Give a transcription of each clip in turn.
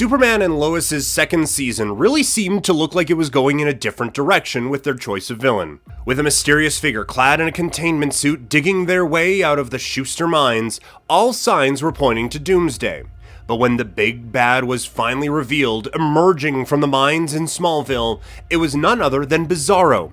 Superman and Lois's second season really seemed to look like it was going in a different direction with their choice of villain. With a mysterious figure clad in a containment suit digging their way out of the Shuster mines, all signs were pointing to Doomsday. But when the big bad was finally revealed, emerging from the mines in Smallville, it was none other than Bizarro.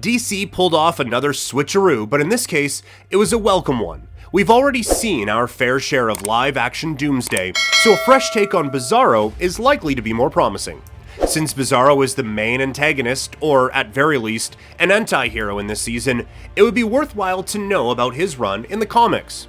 DC pulled off another switcheroo, but in this case, it was a welcome one. We've already seen our fair share of live action Doomsday, so a fresh take on Bizarro is likely to be more promising. Since Bizarro is the main antagonist, or at very least, an anti hero in this season, it would be worthwhile to know about his run in the comics.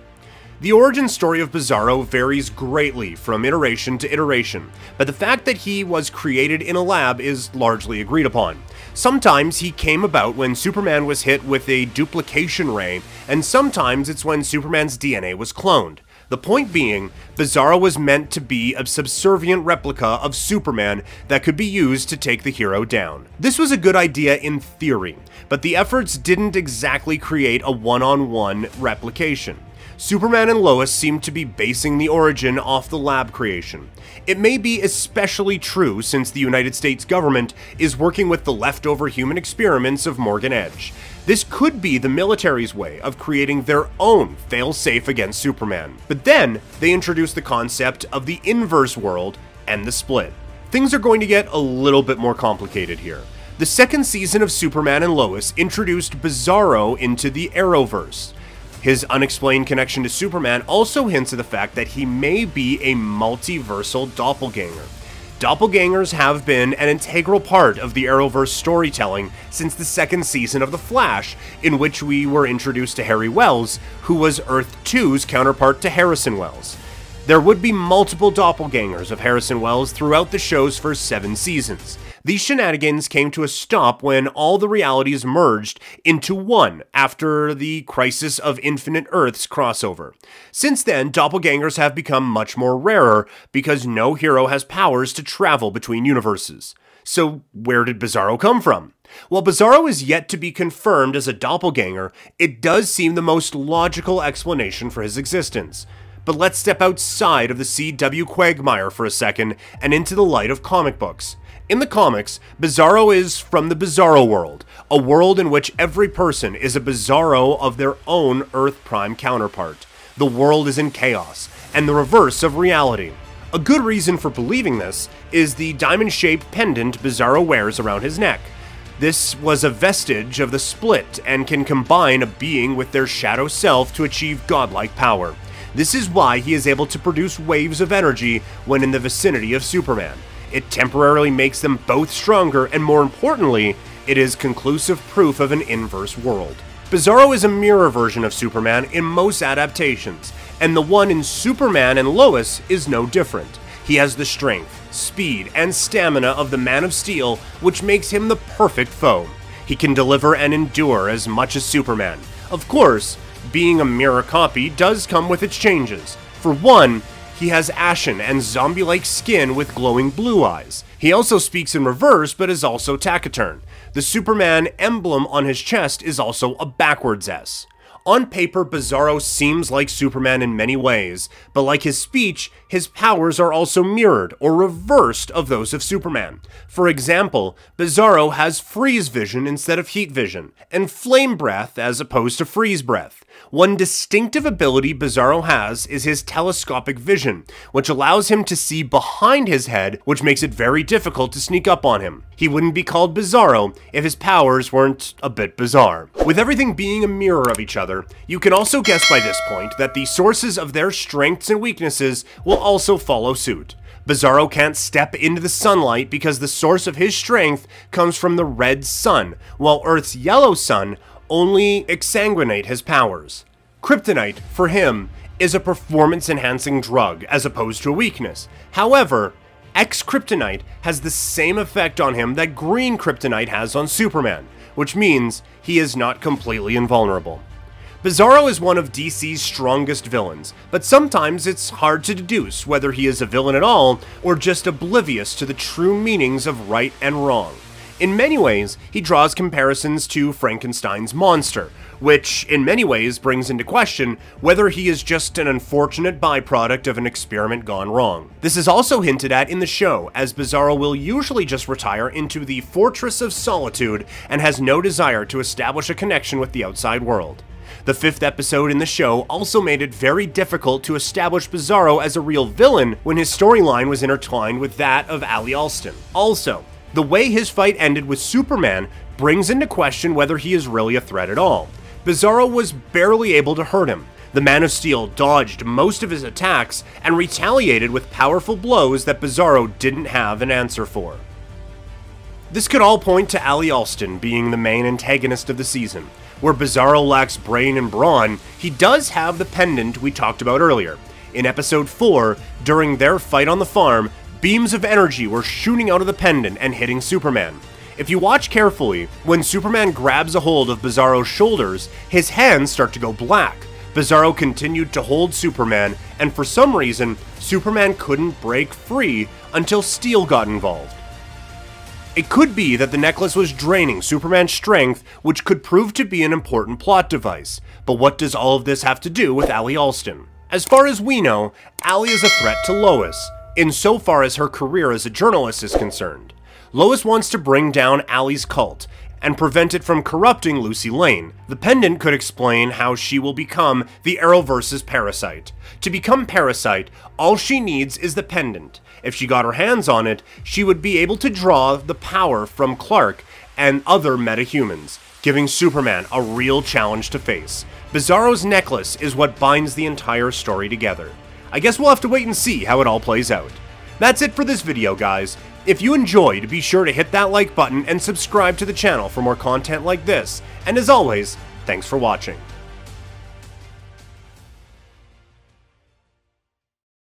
The origin story of Bizarro varies greatly from iteration to iteration, but the fact that he was created in a lab is largely agreed upon. Sometimes he came about when Superman was hit with a duplication ray, and sometimes it's when Superman's DNA was cloned. The point being, Bizarro was meant to be a subservient replica of Superman that could be used to take the hero down. This was a good idea in theory, but the efforts didn't exactly create a one-on-one -on -one replication. Superman and Lois seem to be basing the origin off the lab creation. It may be especially true since the United States government is working with the leftover human experiments of Morgan Edge. This could be the military's way of creating their own fail-safe against Superman. But then, they introduce the concept of the inverse world and the split. Things are going to get a little bit more complicated here. The second season of Superman and Lois introduced Bizarro into the Arrowverse. His unexplained connection to Superman also hints at the fact that he may be a multiversal doppelganger. Doppelgangers have been an integral part of the Arrowverse storytelling since the second season of The Flash, in which we were introduced to Harry Wells, who was Earth 2's counterpart to Harrison Wells. There would be multiple doppelgangers of Harrison Wells throughout the show's first seven seasons. These shenanigans came to a stop when all the realities merged into one after the Crisis of Infinite Earths crossover. Since then, doppelgangers have become much more rarer because no hero has powers to travel between universes. So, where did Bizarro come from? While Bizarro is yet to be confirmed as a doppelganger, it does seem the most logical explanation for his existence. But let's step outside of the C.W. quagmire for a second and into the light of comic books. In the comics, Bizarro is from the Bizarro world, a world in which every person is a Bizarro of their own Earth Prime counterpart. The world is in chaos, and the reverse of reality. A good reason for believing this is the diamond-shaped pendant Bizarro wears around his neck. This was a vestige of the split and can combine a being with their shadow self to achieve godlike power. This is why he is able to produce waves of energy when in the vicinity of Superman. It temporarily makes them both stronger, and more importantly, it is conclusive proof of an inverse world. Bizarro is a mirror version of Superman in most adaptations, and the one in Superman and Lois is no different. He has the strength, speed, and stamina of the Man of Steel, which makes him the perfect foe. He can deliver and endure as much as Superman. Of course, being a mirror copy does come with its changes. For one, he has ashen and zombie-like skin with glowing blue eyes. He also speaks in reverse, but is also taciturn. The Superman emblem on his chest is also a backwards S. On paper, Bizarro seems like Superman in many ways, but like his speech, his powers are also mirrored or reversed of those of Superman. For example, Bizarro has freeze vision instead of heat vision, and flame breath as opposed to freeze breath. One distinctive ability Bizarro has is his telescopic vision, which allows him to see behind his head, which makes it very difficult to sneak up on him. He wouldn't be called Bizarro if his powers weren't a bit bizarre. With everything being a mirror of each other, you can also guess by this point that the sources of their strengths and weaknesses will also follow suit. Bizarro can't step into the sunlight because the source of his strength comes from the red sun, while Earth's yellow sun only exsanguinate his powers. Kryptonite, for him, is a performance enhancing drug as opposed to a weakness. However, X Kryptonite has the same effect on him that green Kryptonite has on Superman, which means he is not completely invulnerable. Bizarro is one of DC's strongest villains, but sometimes it's hard to deduce whether he is a villain at all or just oblivious to the true meanings of right and wrong. In many ways, he draws comparisons to Frankenstein's monster, which in many ways brings into question whether he is just an unfortunate byproduct of an experiment gone wrong. This is also hinted at in the show, as Bizarro will usually just retire into the Fortress of Solitude and has no desire to establish a connection with the outside world. The fifth episode in the show also made it very difficult to establish Bizarro as a real villain when his storyline was intertwined with that of Ally Allston. Also, the way his fight ended with Superman brings into question whether he is really a threat at all. Bizarro was barely able to hurt him. The Man of Steel dodged most of his attacks and retaliated with powerful blows that Bizarro didn't have an answer for. This could all point to Ally Allston being the main antagonist of the season. Where Bizarro lacks brain and brawn, he does have the pendant we talked about earlier. In episode 4, during their fight on the farm, beams of energy were shooting out of the pendant and hitting Superman. If you watch carefully, when Superman grabs a hold of Bizarro's shoulders, his hands start to go black. Bizarro continued to hold Superman, and for some reason, Superman couldn't break free until Steel got involved. It could be that the necklace was draining Superman's strength, which could prove to be an important plot device. But what does all of this have to do with Ally Allston? As far as we know, Ally is a threat to Lois, insofar as her career as a journalist is concerned. Lois wants to bring down Ally's cult and prevent it from corrupting Lucy Lane. The pendant could explain how she will become the Arrowverse's Parasite. To become Parasite, all she needs is the pendant. If she got her hands on it, she would be able to draw the power from Clark and other metahumans, giving Superman a real challenge to face. Bizarro's necklace is what binds the entire story together. I guess we'll have to wait and see how it all plays out. That's it for this video, guys. If you enjoyed, be sure to hit that like button and subscribe to the channel for more content like this. And as always, thanks for watching.